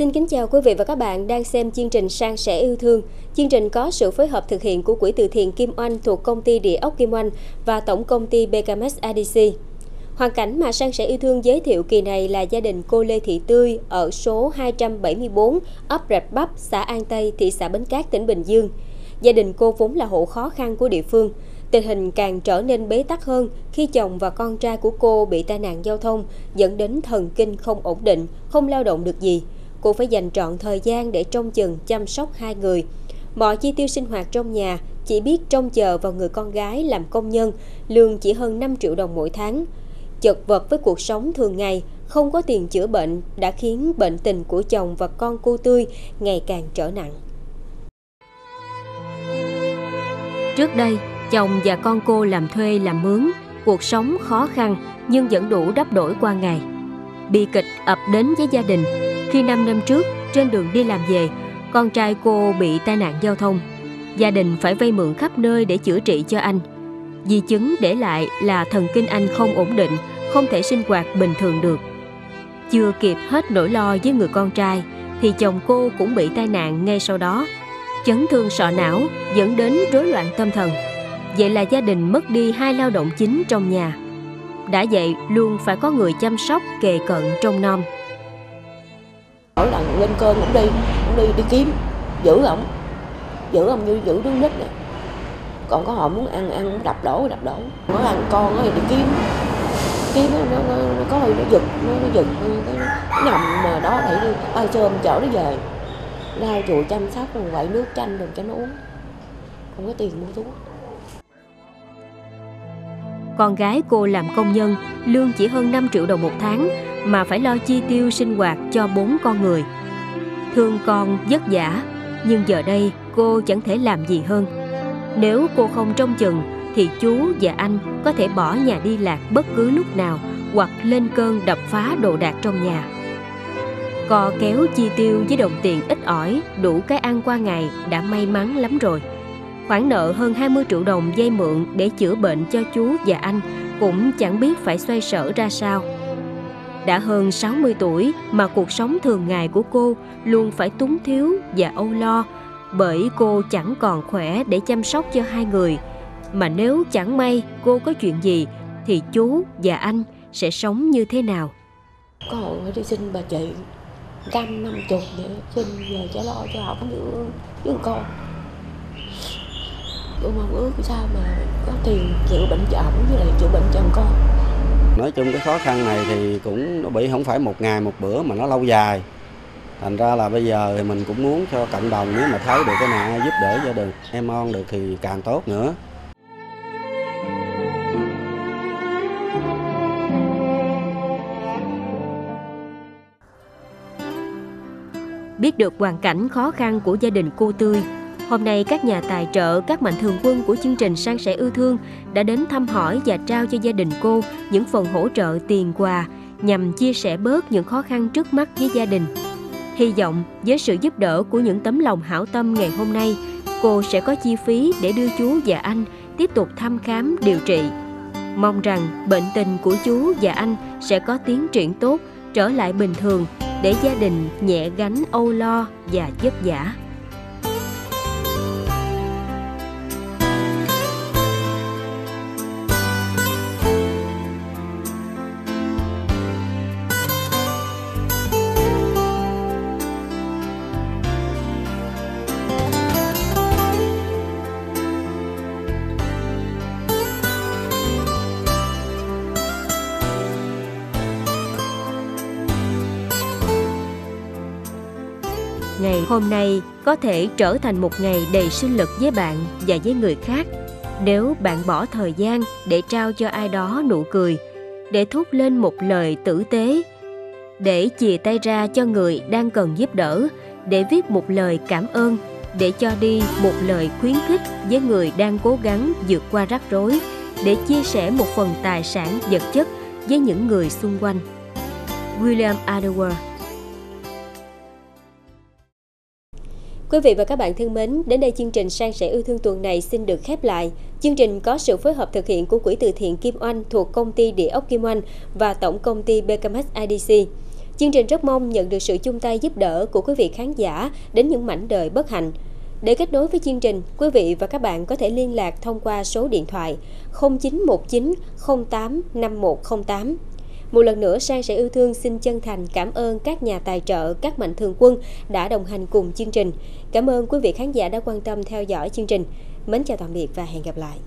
Xin kính chào quý vị và các bạn đang xem chương trình Sang sẻ yêu thương. Chương trình có sự phối hợp thực hiện của Quỹ từ thiện Kim Oanh thuộc công ty Địa ốc Kim Oanh và tổng công ty BKMS ADC. Hoàn cảnh mà Sang sẻ yêu thương giới thiệu kỳ này là gia đình cô Lê Thị Tươi ở số 274 ấp Rạch Bắp, xã An Tây, thị xã Bến Cát, tỉnh Bình Dương. Gia đình cô vốn là hộ khó khăn của địa phương. Tình hình càng trở nên bế tắc hơn khi chồng và con trai của cô bị tai nạn giao thông dẫn đến thần kinh không ổn định, không lao động được gì cô phải dành trọn thời gian để trông chừng chăm sóc hai người. Mọi chi tiêu sinh hoạt trong nhà chỉ biết trông chờ vào người con gái làm công nhân, lương chỉ hơn 5 triệu đồng mỗi tháng. Chật vật với cuộc sống thường ngày, không có tiền chữa bệnh đã khiến bệnh tình của chồng và con cô Tươi ngày càng trở nặng. Trước đây, chồng và con cô làm thuê làm mướn, cuộc sống khó khăn nhưng vẫn đủ đắp đổi qua ngày. Bi kịch ập đến với gia đình khi 5 năm trước, trên đường đi làm về, con trai cô bị tai nạn giao thông. Gia đình phải vay mượn khắp nơi để chữa trị cho anh. Di chứng để lại là thần kinh anh không ổn định, không thể sinh hoạt bình thường được. Chưa kịp hết nỗi lo với người con trai, thì chồng cô cũng bị tai nạn ngay sau đó. Chấn thương sọ não dẫn đến rối loạn tâm thần. Vậy là gia đình mất đi hai lao động chính trong nhà. Đã vậy luôn phải có người chăm sóc kề cận trong nom mỗi lần lên cơn cũng đi cũng đi đi kiếm. Giữ ổng. Giữ ông như giữ đứa nít này. Còn có họ muốn ăn ăn đập đổ đập đổ. Có ăn con nó đi kiếm. Kiếm nó, nó, nó có hơi nó giật nó, nó giật cái nằm mà đó để đi. Ai sơm chở nó về? Lau chùi chăm sóc rồi quậy nước chanh rồi cho nó uống. Không có tiền mua thuốc. Con gái cô làm công nhân lương chỉ hơn 5 triệu đồng một tháng mà phải lo chi tiêu sinh hoạt cho bốn con người. Thương con vất vả, nhưng giờ đây cô chẳng thể làm gì hơn. Nếu cô không trông chừng thì chú và anh có thể bỏ nhà đi lạc bất cứ lúc nào hoặc lên cơn đập phá đồ đạc trong nhà. Co kéo chi tiêu với đồng tiền ít ỏi đủ cái ăn qua ngày đã may mắn lắm rồi. Khoản nợ hơn 20 triệu đồng dây mượn để chữa bệnh cho chú và anh cũng chẳng biết phải xoay sở ra sao. Đã hơn 60 tuổi mà cuộc sống thường ngày của cô luôn phải túng thiếu và âu lo, bởi cô chẳng còn khỏe để chăm sóc cho hai người. Mà nếu chẳng may cô có chuyện gì, thì chú và anh sẽ sống như thế nào? Có hội đi xin bà chị trăm năm chục để xin về trả lo cho học nữa với con tôi mong ước sao mà có tiền chữa bệnh cho ổng với lại chữa bệnh cho con nói chung cái khó khăn này thì cũng nó bị không phải một ngày một bữa mà nó lâu dài. Thành ra là bây giờ thì mình cũng muốn cho cộng đồng nếu mà thấy được cái nào giúp đỡ gia đình em on được thì càng tốt nữa. Biết được hoàn cảnh khó khăn của gia đình cô Tươi Hôm nay các nhà tài trợ, các mạnh thường quân của chương trình Sang sẻ yêu thương đã đến thăm hỏi và trao cho gia đình cô những phần hỗ trợ tiền quà nhằm chia sẻ bớt những khó khăn trước mắt với gia đình. Hy vọng với sự giúp đỡ của những tấm lòng hảo tâm ngày hôm nay, cô sẽ có chi phí để đưa chú và anh tiếp tục thăm khám điều trị. Mong rằng bệnh tình của chú và anh sẽ có tiến triển tốt, trở lại bình thường để gia đình nhẹ gánh âu lo và vất vả. Ngày hôm nay có thể trở thành một ngày đầy sinh lực với bạn và với người khác. Nếu bạn bỏ thời gian để trao cho ai đó nụ cười, để thốt lên một lời tử tế, để chìa tay ra cho người đang cần giúp đỡ, để viết một lời cảm ơn, để cho đi một lời khuyến khích với người đang cố gắng vượt qua rắc rối, để chia sẻ một phần tài sản vật chất với những người xung quanh. William Adler Quý vị và các bạn thân mến, đến đây chương trình Sang sẻ yêu thương tuần này xin được khép lại. Chương trình có sự phối hợp thực hiện của Quỹ từ thiện Kim Oanh thuộc công ty Địa ốc Kim Oanh và tổng công ty BKMX IDC. Chương trình rất mong nhận được sự chung tay giúp đỡ của quý vị khán giả đến những mảnh đời bất hạnh. Để kết nối với chương trình, quý vị và các bạn có thể liên lạc thông qua số điện thoại 0919 08 5108. Một lần nữa, Sang sẽ yêu thương xin chân thành cảm ơn các nhà tài trợ, các mạnh thường quân đã đồng hành cùng chương trình. Cảm ơn quý vị khán giả đã quan tâm theo dõi chương trình. Mến chào tạm biệt và hẹn gặp lại.